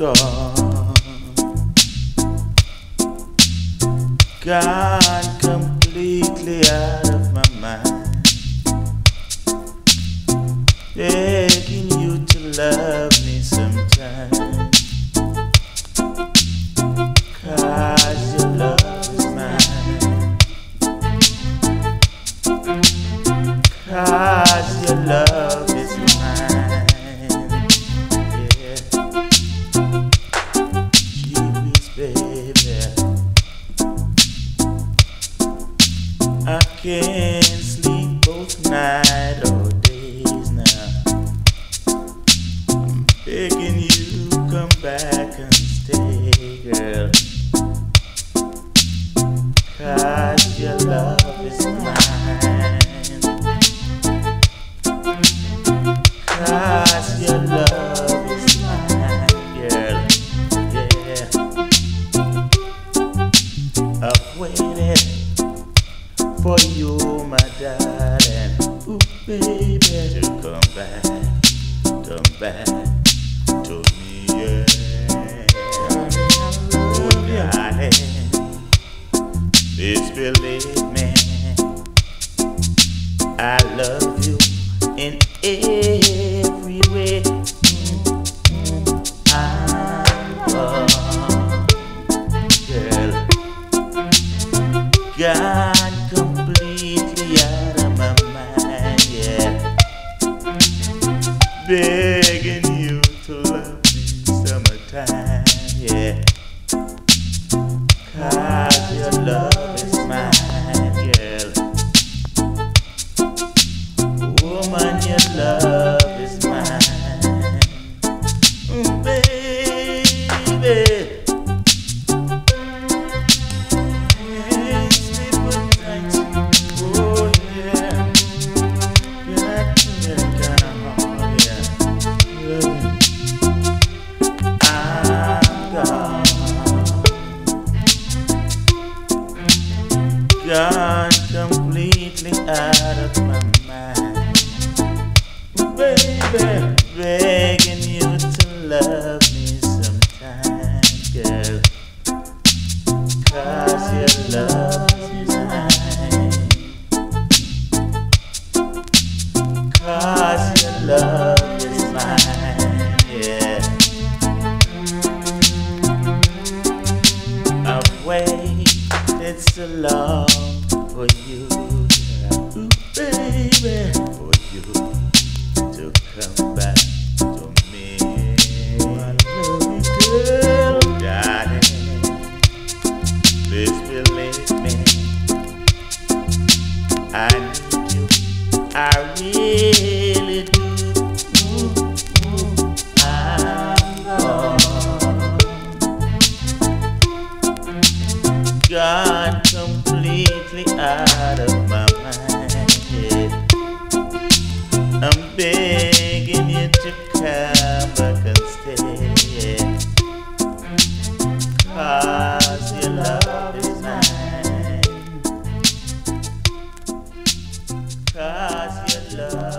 God. gone completely out of my mind. Begging you to love me sometimes. Cause your love is mine. Cause your love. Can't sleep both night or days now. I'm begging you come back and stay, girl. Cause baby, to come back, come back to me, yeah. Ooh, darling, please believe me. I love you in every Your love is mine. Baby. Completely out of my mind, sometime. Cause your love is mine. Cause your love is mine, yeah. I've waited so long for you. Ooh, baby, for you to come back I really do. Mm-hmm. Mm-hmm. I'm gone completely out of my mind. I'm big. shine.